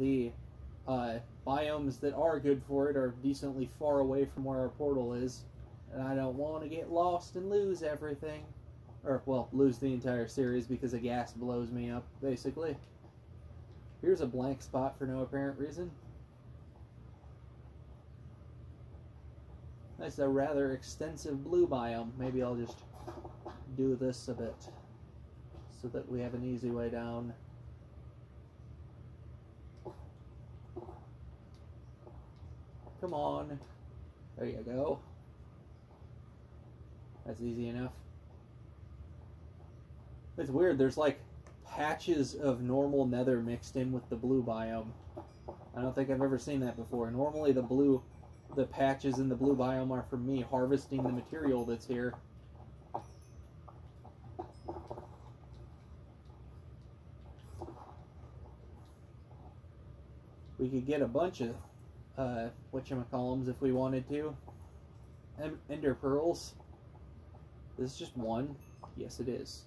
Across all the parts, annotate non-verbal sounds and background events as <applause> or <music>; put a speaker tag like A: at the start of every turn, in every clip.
A: the uh, biomes that are good for it are decently far away from where our portal is, and I don't want to get lost and lose everything. Or, well, lose the entire series because a gas blows me up, basically. Here's a blank spot for no apparent reason. That's a rather extensive blue biome. Maybe I'll just do this a bit so that we have an easy way down. Come on. There you go. That's easy enough. It's weird. There's like patches of normal nether mixed in with the blue biome. I don't think I've ever seen that before. Normally the blue, the patches in the blue biome are from me harvesting the material that's here. We could get a bunch of uh, whatchamacallums if we wanted to. Ender pearls. This is just one. Yes, it is.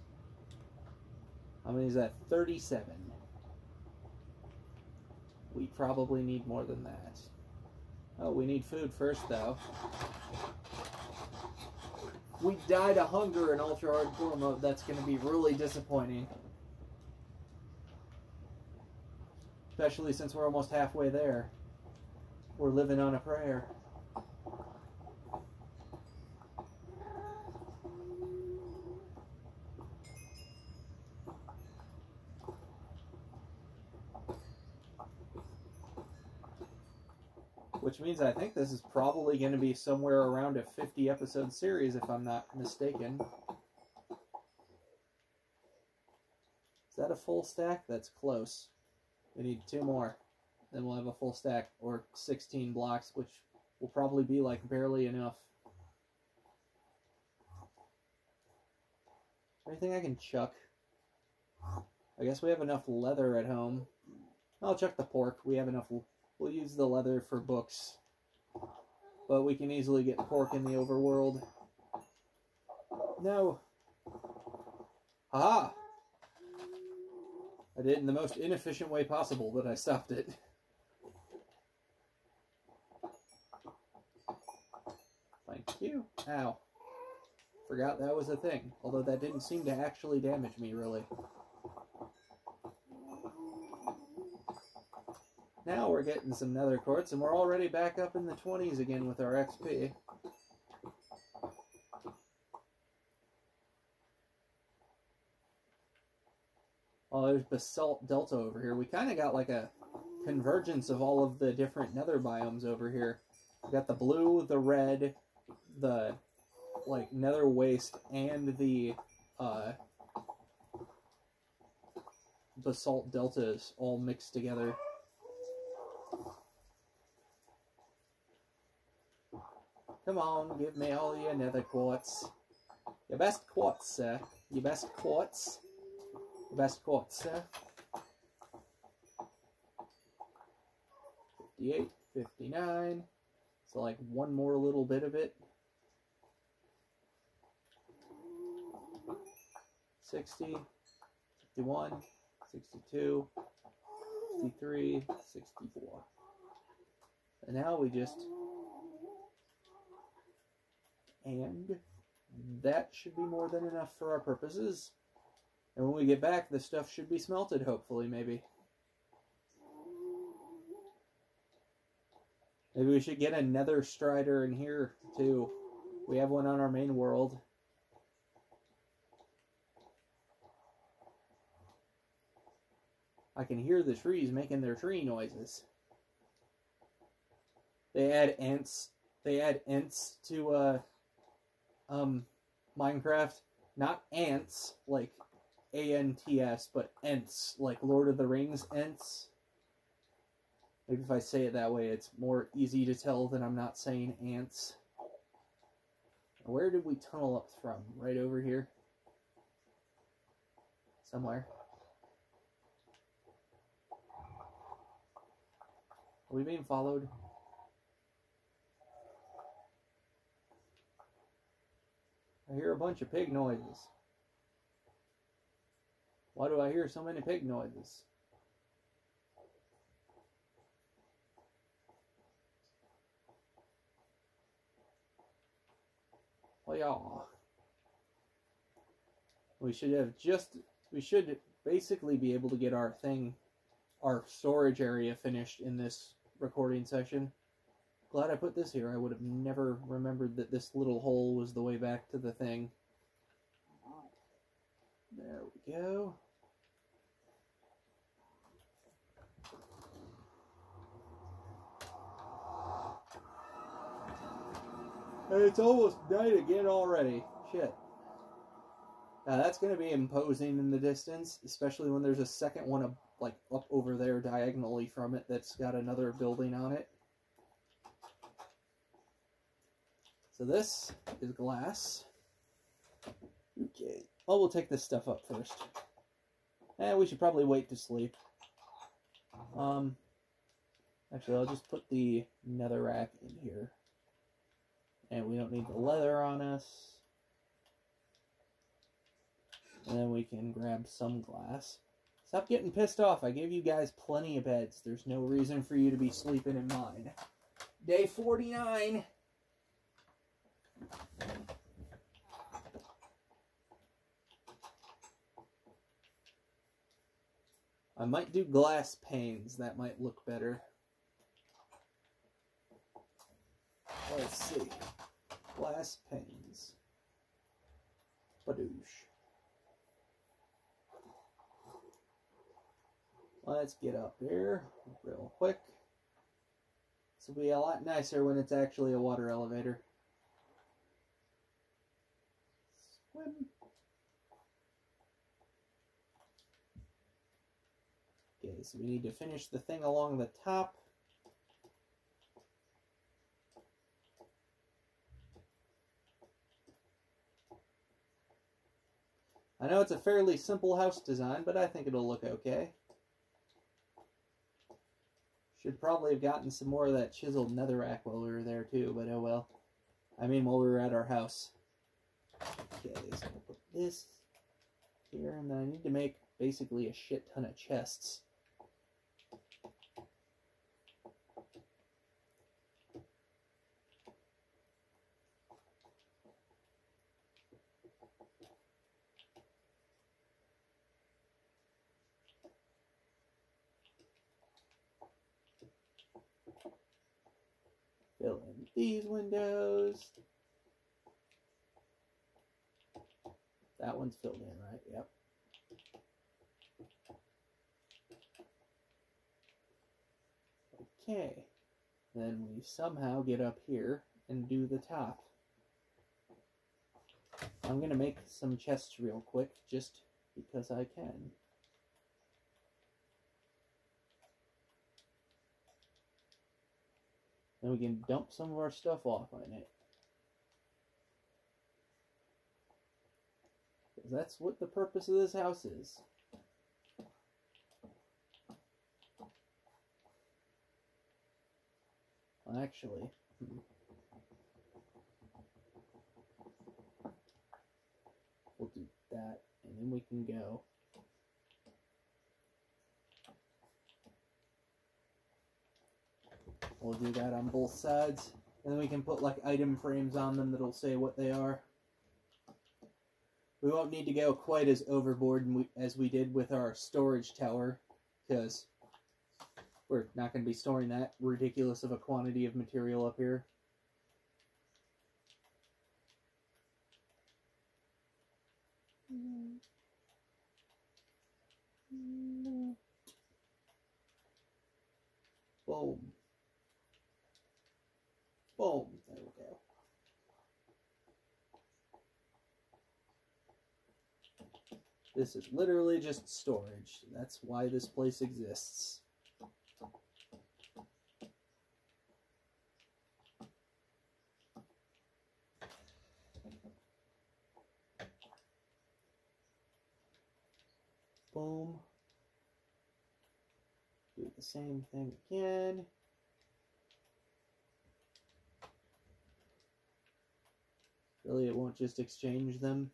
A: How many is that? 37. We probably need more than that. Oh, we need food first, though. We died of hunger in Ultra Hardcore mode. That's going to be really disappointing. Especially since we're almost halfway there. We're living on a prayer. Which means I think this is probably going to be somewhere around a 50 episode series, if I'm not mistaken. Is that a full stack? That's close. We need two more. Then we'll have a full stack, or 16 blocks, which will probably be like barely enough. Anything I can chuck? I guess we have enough leather at home. I'll chuck the pork. We have enough We'll use the leather for books. But we can easily get pork in the overworld. No. Ah! I did it in the most inefficient way possible, but I stopped it. <laughs> Thank you. Ow. Forgot that was a thing. Although that didn't seem to actually damage me, really. Now we're getting some nether quartz, and we're already back up in the 20s again with our XP. Oh, there's Basalt Delta over here. We kind of got like a convergence of all of the different nether biomes over here. We got the blue, the red, the like nether waste, and the uh, basalt deltas all mixed together. Come on, give me all your nether quartz. Your best quartz, sir. Your best quartz. Your best quartz, sir. 58, 59. So like one more little bit of it. 60, 61, 62, 63, 64. And now we just and that should be more than enough for our purposes. And when we get back, the stuff should be smelted, hopefully, maybe. Maybe we should get another strider in here, too. We have one on our main world. I can hear the trees making their tree noises. They add ants. They add ants to uh, um, Minecraft, not ants like A N T S, but Ents like Lord of the Rings Ents. Maybe if I say it that way, it's more easy to tell that I'm not saying ants. Where did we tunnel up from? Right over here? Somewhere. Are we being followed? I hear a bunch of pig noises. Why do I hear so many pig noises? Well, y'all. We should have just, we should basically be able to get our thing, our storage area finished in this recording session. Glad I put this here. I would have never remembered that this little hole was the way back to the thing. There we go. And It's almost night again already. Shit. Now that's going to be imposing in the distance, especially when there's a second one like up over there diagonally from it that's got another building on it. So this is glass. Okay. Oh, we'll take this stuff up first. And eh, we should probably wait to sleep. Um, actually, I'll just put the nether rack in here. And we don't need the leather on us. And then we can grab some glass. Stop getting pissed off. I gave you guys plenty of beds. There's no reason for you to be sleeping in mine. Day 49. I might do glass panes. That might look better. Let's see. Glass panes. Badoosh. Let's get up here real quick. This will be a lot nicer when it's actually a water elevator. Swim. Okay, so we need to finish the thing along the top. I know it's a fairly simple house design, but I think it'll look okay. Should probably have gotten some more of that chiseled netherrack while we were there too, but oh well. I mean, while we were at our house. Okay, so I'll put this here, and then I need to make basically a shit ton of chests. Fill in these windows. That one's filled in, right? Yep. Okay. Then we somehow get up here and do the top. I'm going to make some chests real quick, just because I can. Then we can dump some of our stuff off on it. That's what the purpose of this house is. Well, actually, hmm. we'll do that, and then we can go. We'll do that on both sides. And then we can put like item frames on them that'll say what they are. We won't need to go quite as overboard as we did with our storage tower, because we're not going to be storing that ridiculous of a quantity of material up here. Mm-hmm. Mm-hmm. Boom. Boom. There we go. This is literally just storage. That's why this place exists. Boom. Do the same thing again. It won't just exchange them.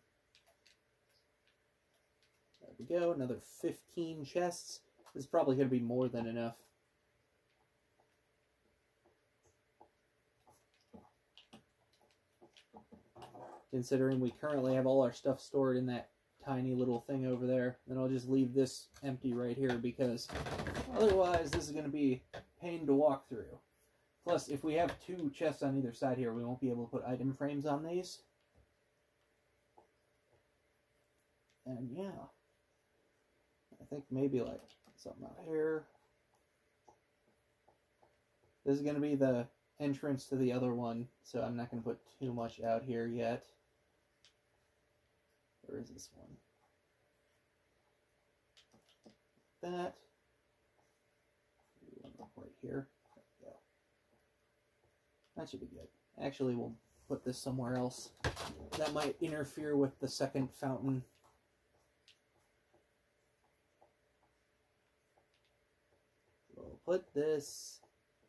A: There we go, another 15 chests. This is probably going to be more than enough. considering we currently have all our stuff stored in that tiny little thing over there. Then I'll just leave this empty right here because otherwise this is going to be pain to walk through. Plus, if we have two chests on either side here, we won't be able to put item frames on these. And yeah, I think maybe like something out here. This is going to be the entrance to the other one, so I'm not going to put too much out here yet. Where is this one? That. Right here. There That should be good. Actually, we'll put this somewhere else. That might interfere with the second fountain. We'll put this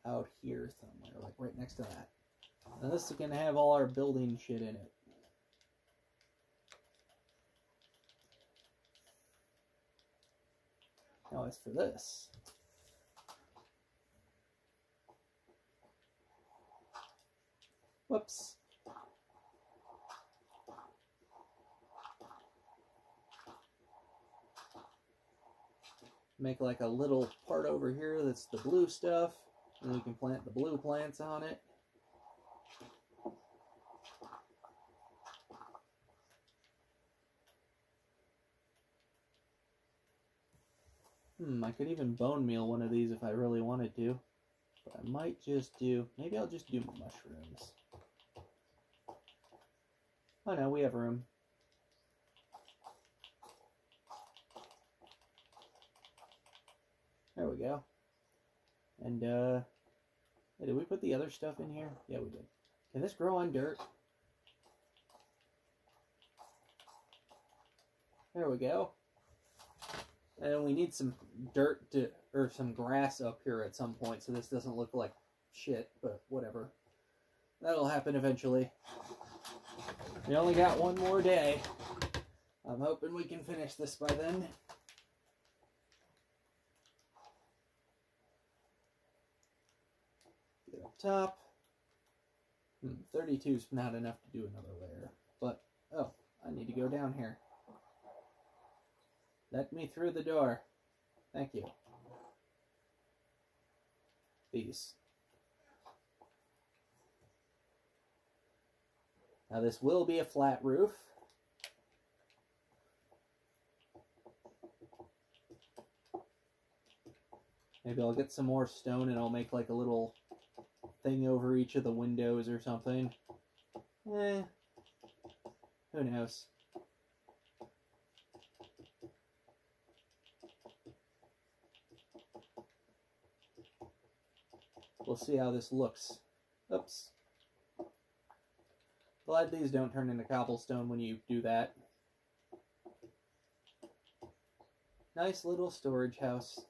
A: out here somewhere, like right next to that. And this is going to have all our building shit in it. Now as for this, whoops. Make like a little part over here that's the blue stuff, and we can plant the blue plants on it. Hmm, I could even bone meal one of these if I really wanted to. But I might just do, maybe I'll just do mushrooms. Oh no, we have room. There we go. And, uh, did we put the other stuff in here? Yeah, we did. Can this grow on dirt? There we go. And we need some dirt to, or some grass up here at some point so this doesn't look like shit, but whatever. That'll happen eventually. We only got one more day. I'm hoping we can finish this by then. Get up top. Hmm, 32 is not enough to do another layer. But, oh, I need to go down here. Let me through the door. Thank you. These. Now this will be a flat roof. Maybe I'll get some more stone and I'll make like a little thing over each of the windows or something. Eh, who knows. We'll see how this looks. Oops. Glad these don't turn into cobblestone when you do that. Nice little storage house.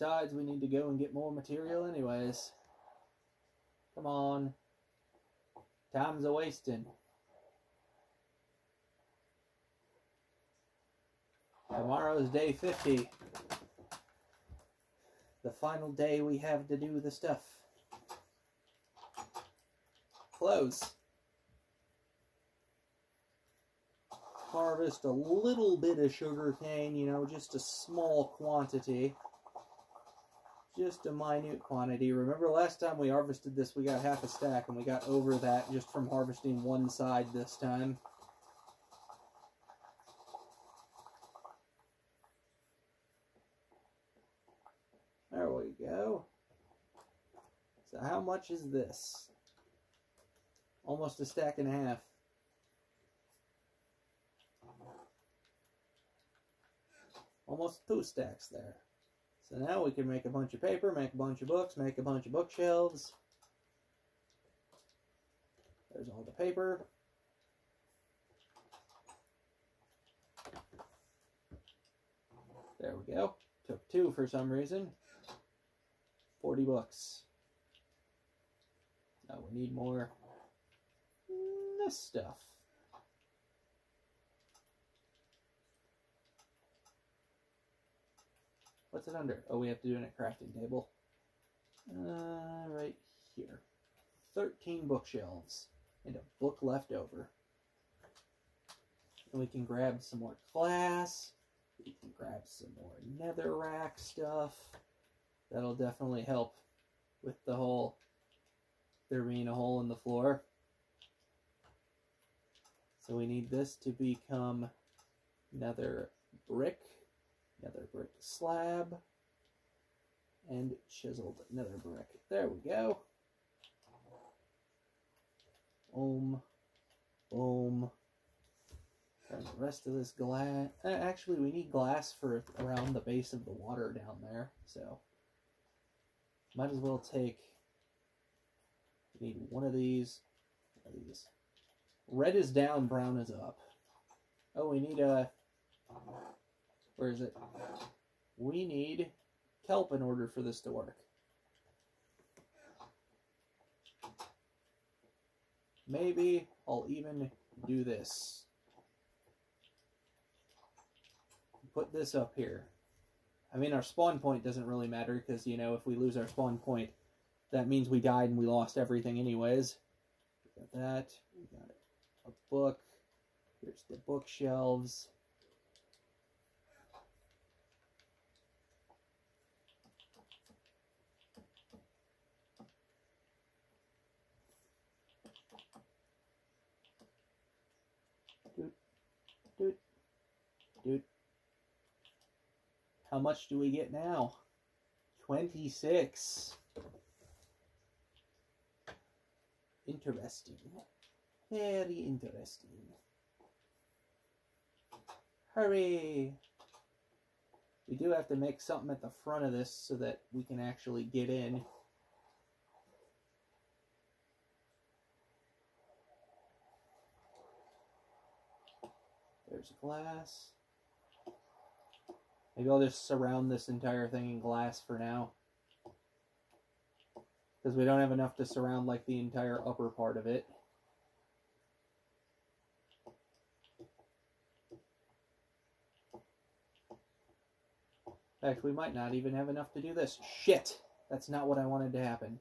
A: Besides, we need to go and get more material anyways. Come on. Time's a wasting. Tomorrow's day 50. The final day we have to do the stuff. Close. Harvest a little bit of sugar cane, you know, just a small quantity. Just a minute quantity. Remember last time we harvested this, we got half a stack, and we got over that just from harvesting one side this time. There we go. So how much is this? Almost a stack and a half. Almost two stacks there. So now we can make a bunch of paper, make a bunch of books, make a bunch of bookshelves. There's all the paper. There we go. Took two for some reason. 40 bucks. Now we need more this stuff. What's it under? Oh, we have to do it in a crafting table. Uh, right here. 13 bookshelves and a book left over. And we can grab some more glass. We can grab some more nether rack stuff. That'll definitely help with the whole there being a hole in the floor. So we need this to become nether brick, nether brick slab, and chiseled nether brick. There we go. Boom, boom. And the rest of this glass. Uh, actually, we need glass for around the base of the water down there. So, might as well take. We need one of these. One of these. Red is down, brown is up. Oh, we need a. Where is it? We need kelp in order for this to work. Maybe I'll even do this. Put this up here. I mean, our spawn point doesn't really matter because, you know, if we lose our spawn point, that means we died and we lost everything anyways. We got that. We got a book. Here's the bookshelves. Dude. How much do we get now? 26. Interesting. Very interesting. Hurry! We do have to make something at the front of this so that we can actually get in. There's a glass. Maybe I'll just surround this entire thing in glass for now. Because we don't have enough to surround like the entire upper part of it. In fact, we might not even have enough to do this. Shit! That's not what I wanted to happen.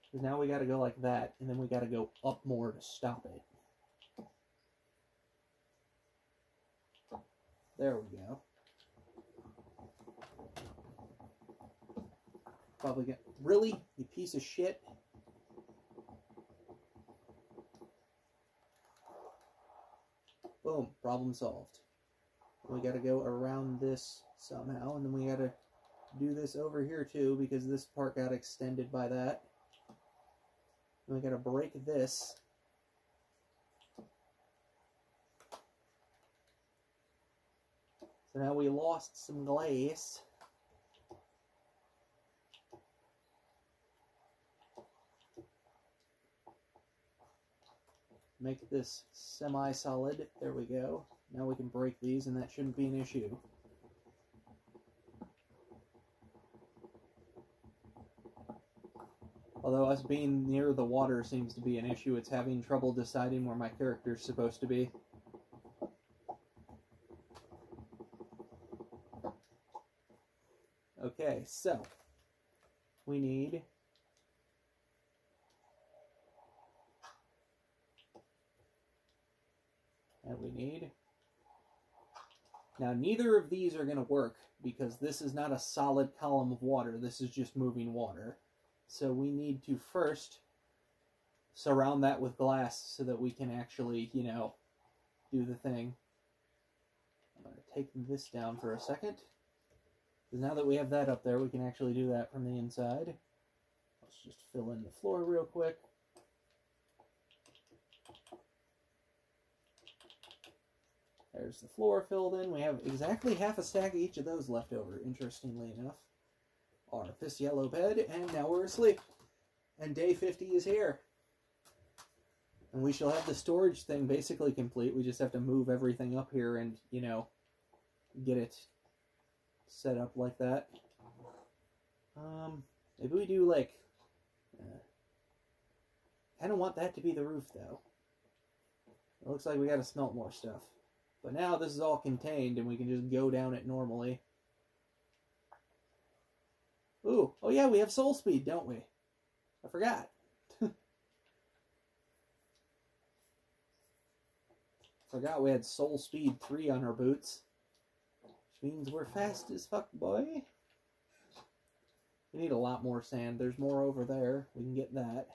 A: Because now we gotta go like that, and then we gotta go up more to stop it. There we go. Probably get really you piece of shit. Boom, problem solved. We gotta go around this somehow, and then we gotta do this over here too, because this part got extended by that. And we gotta break this. Now we lost some glass. Make this semi-solid. There we go. Now we can break these and that shouldn't be an issue. Although us being near the water seems to be an issue, it's having trouble deciding where my character is supposed to be. Okay, so we need and we need. Now neither of these are going to work because this is not a solid column of water. This is just moving water. So we need to first surround that with glass so that we can actually you know do the thing. I'm going to take this down for a second now that we have that up there, we can actually do that from the inside. Let's just fill in the floor real quick. There's the floor filled in. We have exactly half a stack of each of those left over, interestingly enough. Our piss yellow bed, and now we're asleep. And day 50 is here. And we shall have the storage thing basically complete. We just have to move everything up here and, you know, get it set up like that. Um, maybe we do like. Uh, don't want that to be the roof though. It looks like we got to smelt more stuff. But now this is all contained and we can just go down it normally. Ooh, oh yeah, we have soul speed, don't we? I forgot. <laughs> forgot we had soul speed 3 on our boots. Which means we're fast as fuck, boy. We need a lot more sand. There's more over there. We can get that.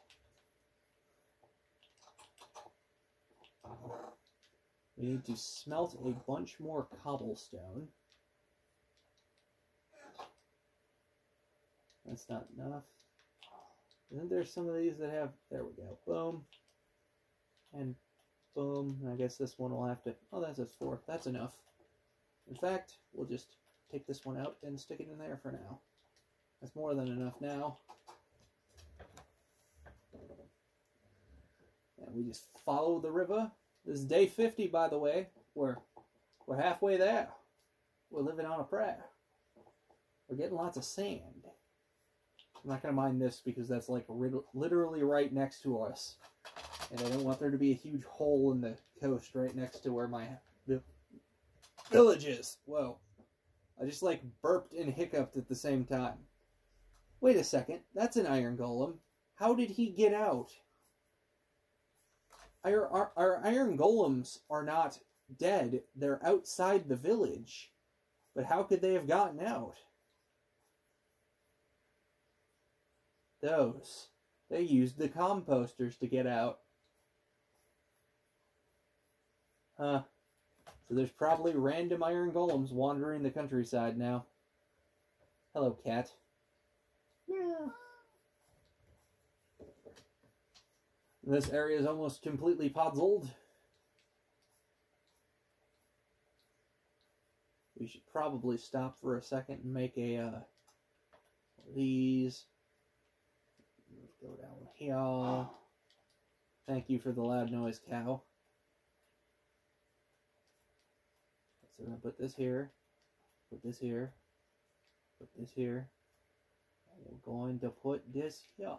A: We need to smelt a bunch more cobblestone. That's not enough. Isn't there some of these that have... There we go. Boom. And boom. And I guess this one will have to... Oh, that's a four. That's enough. In fact, we'll just take this one out and stick it in there for now. That's more than enough now. And we just follow the river. This is day 50, by the way. We're, we're halfway there. We're living on a prayer. We're getting lots of sand. I'm not going to mind this because that's like literally right next to us. And I don't want there to be a huge hole in the coast right next to where my village is. Whoa. I just like burped and hiccuped at the same time. Wait a second. That's an iron golem. How did he get out? Our, our, our iron golems are not dead. They're outside the village. But how could they have gotten out? Those. They used the composters to get out. Huh. So there's probably random iron golems wandering the countryside now. Hello, cat. Yeah. This area is almost completely puzzled. We should probably stop for a second and make a uh, these go down here. Thank you for the loud noise, cow. So I'm going to put this here, put this here, put this here. We're going to put this here.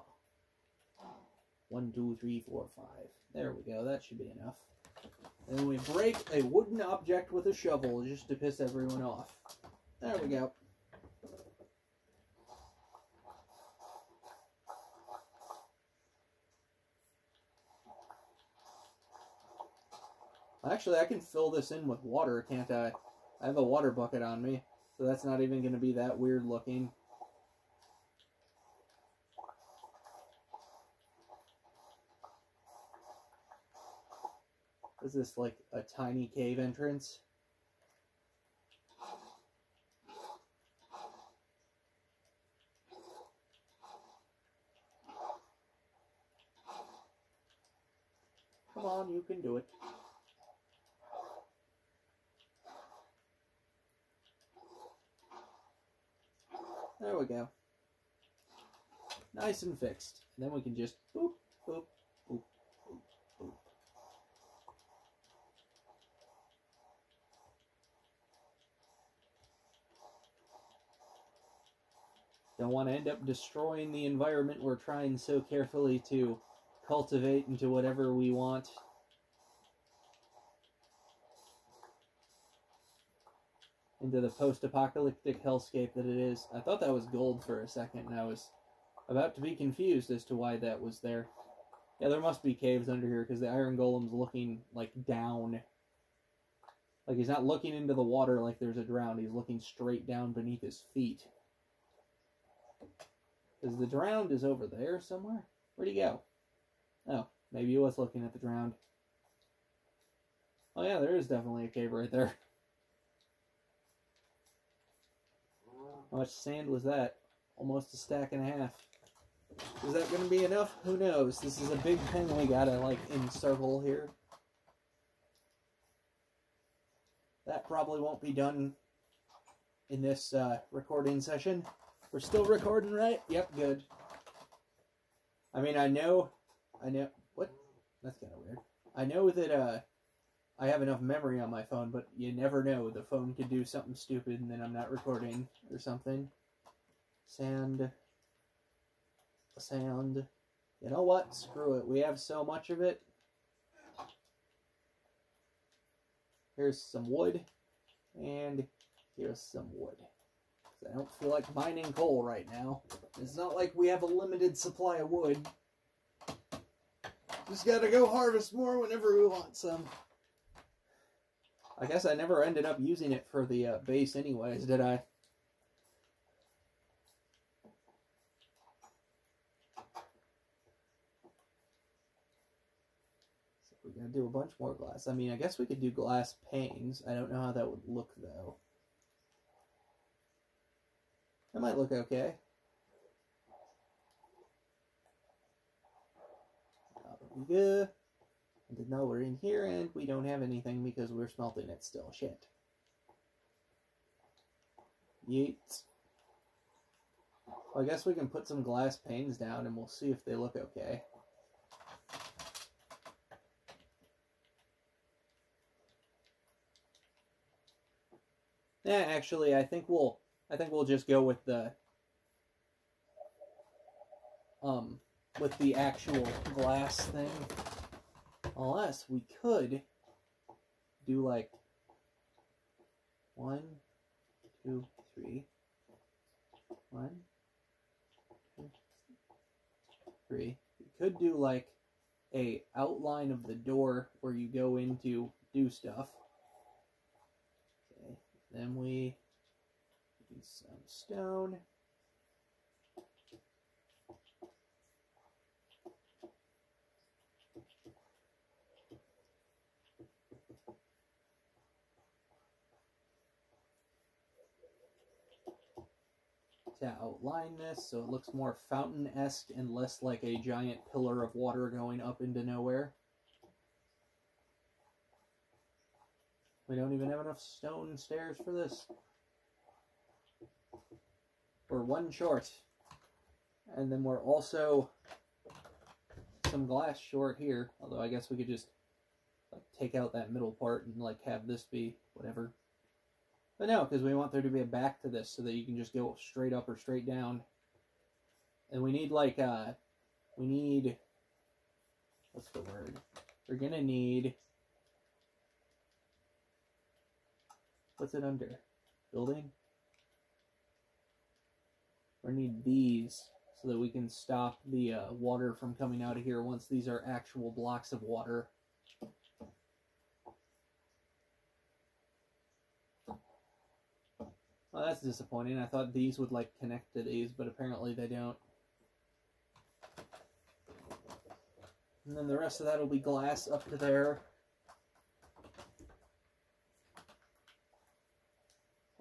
A: One, two, three, four, five. There we go. That should be enough. And we break a wooden object with a shovel just to piss everyone off. There we go. Actually, I can fill this in with water, can't I? I have a water bucket on me, so that's not even going to be that weird looking. Is this like a tiny cave entrance? Come on, you can do it. There we go. Nice and fixed. And then we can just boop, boop, boop, boop, boop. Don't want to end up destroying the environment we're trying so carefully to cultivate into whatever we want. into the post-apocalyptic hellscape that it is. I thought that was gold for a second, and I was about to be confused as to why that was there. Yeah, there must be caves under here, because the Iron Golem's looking, like, down. Like, he's not looking into the water like there's a drown. He's looking straight down beneath his feet. Because the drowned is over there somewhere? Where'd he go? Oh, maybe he was looking at the drowned. Oh yeah, there is definitely a cave right there. How much sand was that? Almost a stack and a half. Is that going to be enough? Who knows? This is a big thing we gotta, like, encircle here. That probably won't be done in this uh, recording session. We're still recording, right? Yep, good. I mean, I know, I know, what? That's kind of weird. I know that, uh, I have enough memory on my phone, but you never know. The phone could do something stupid and then I'm not recording or something. Sand. Sand. You know what? Screw it. We have so much of it. Here's some wood. And here's some wood. I don't feel like mining coal right now. It's not like we have a limited supply of wood. Just gotta go harvest more whenever we want some. I guess I never ended up using it for the uh, base anyways, did I? So we're gonna do a bunch more glass. I mean, I guess we could do glass panes. I don't know how that would look though. That might look okay. Good. And now we're in here and we don't have anything because we're smelting it still. Shit. Yeet. Well, I guess we can put some glass panes down and we'll see if they look okay. Yeah, actually, I think we'll I think we'll just go with the um with the actual glass thing. Unless we could do like one, two, three, one, two, three. We could do like a outline of the door where you go in to do stuff. Then we need some stone. to outline this so it looks more fountain-esque and less like a giant pillar of water going up into nowhere. We don't even have enough stone stairs for this. We're one short. And then we're also some glass short here. Although I guess we could just like take out that middle part and like have this be whatever. But no, because we want there to be a back to this so that you can just go straight up or straight down. And we need like uh we need what's the word? We're gonna need what's it under? Building? We need these so that we can stop the uh, water from coming out of here once these are actual blocks of water. Well, that's disappointing. I thought these would like connect to these, but apparently they don't. And then the rest of that will be glass up to there.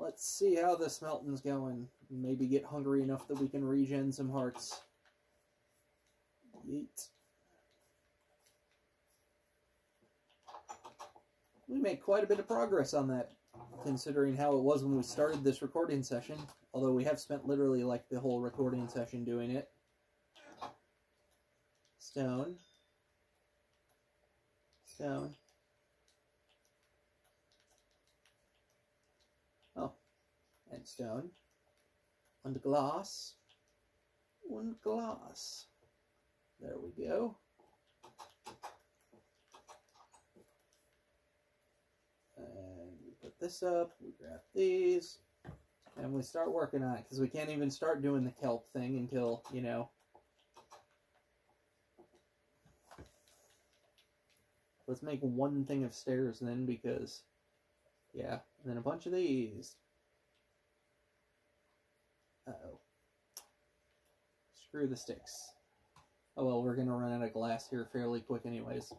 A: Let's see how the smelting's going. Maybe get hungry enough that we can regen some hearts. Yeet. We made quite a bit of progress on that considering how it was when we started this recording session. Although we have spent literally like the whole recording session doing it. Stone. Stone. Oh. Stone. And glass. And glass. There we go. And we put this up, we grab these, and we start working on it because we can't even start doing the kelp thing until, you know, let's make one thing of stairs then because, yeah, and then a bunch of these. Uh-oh. Screw the sticks. Oh well, we're gonna run out of glass here fairly quick anyways.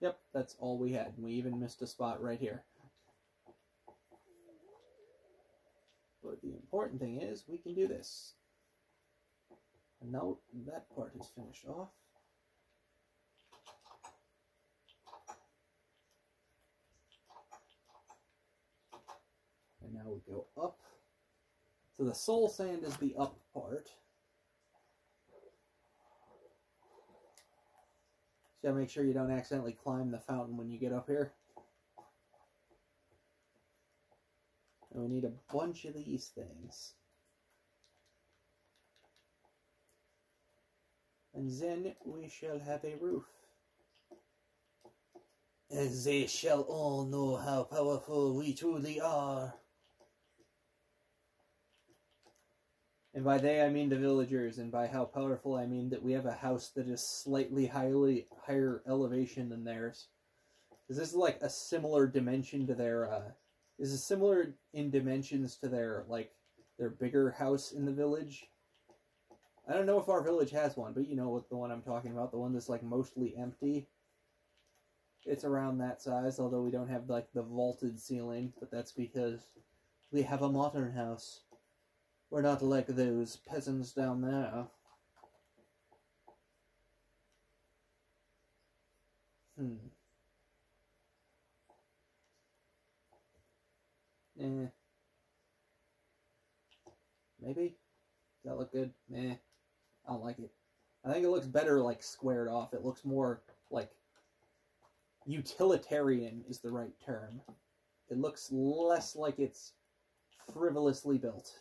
A: Yep, that's all we had. We even missed a spot right here. But the important thing is we can do this. And now that part is finished off. And now we go up. So the soul sand is the up part. So make sure you don't accidentally climb the fountain when you get up here. And we need a bunch of these things. And then we shall have a roof. And they shall all know how powerful we truly are. And by they I mean the villagers, and by how powerful I mean that we have a house that is slightly highly higher elevation than theirs. Because this is like a similar dimension to their uh is similar in dimensions to their like their bigger house in the village. I don't know if our village has one, but you know what the one I'm talking about, the one that's like mostly empty. It's around that size, although we don't have like the vaulted ceiling, but that's because we have a modern house. We're not like those peasants down there. Hmm. Eh. Maybe? Does that look good? Meh. I don't like it. I think it looks better like squared off. It looks more like utilitarian is the right term. It looks less like it's frivolously built.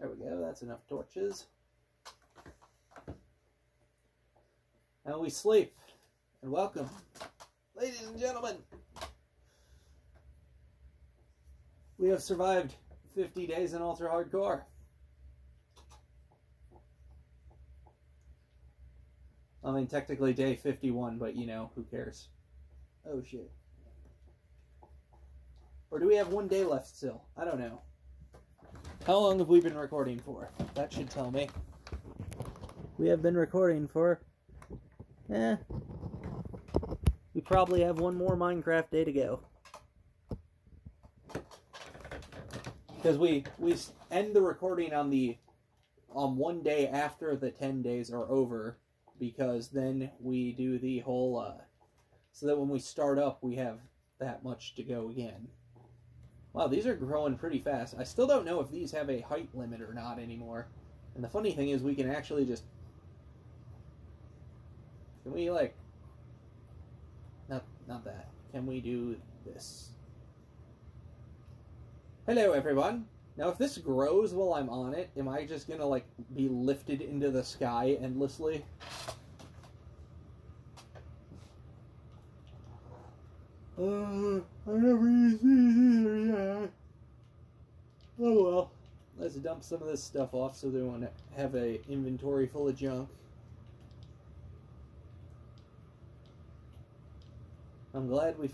A: There we go, that's enough torches. And we sleep. And welcome, ladies and gentlemen. We have survived 50 days in Ultra Hardcore. I mean, technically day 51, but you know, who cares? Oh shit. Or do we have one day left still? I don't know. How long have we been recording for? That should tell me. We have been recording for. Eh. We probably have one more Minecraft day to go. Because we we end the recording on the on one day after the ten days are over, because then we do the whole uh, so that when we start up we have that much to go again. Wow, these are growing pretty fast. I still don't know if these have a height limit or not anymore. And the funny thing is we can actually just... Can we, like... Not, not that. Can we do this? Hello, everyone. Now, if this grows while I'm on it, am I just gonna, like, be lifted into the sky endlessly? Uh, I never used these either yet. Oh well. Let's dump some of this stuff off so they won't have a inventory full of junk. I'm glad we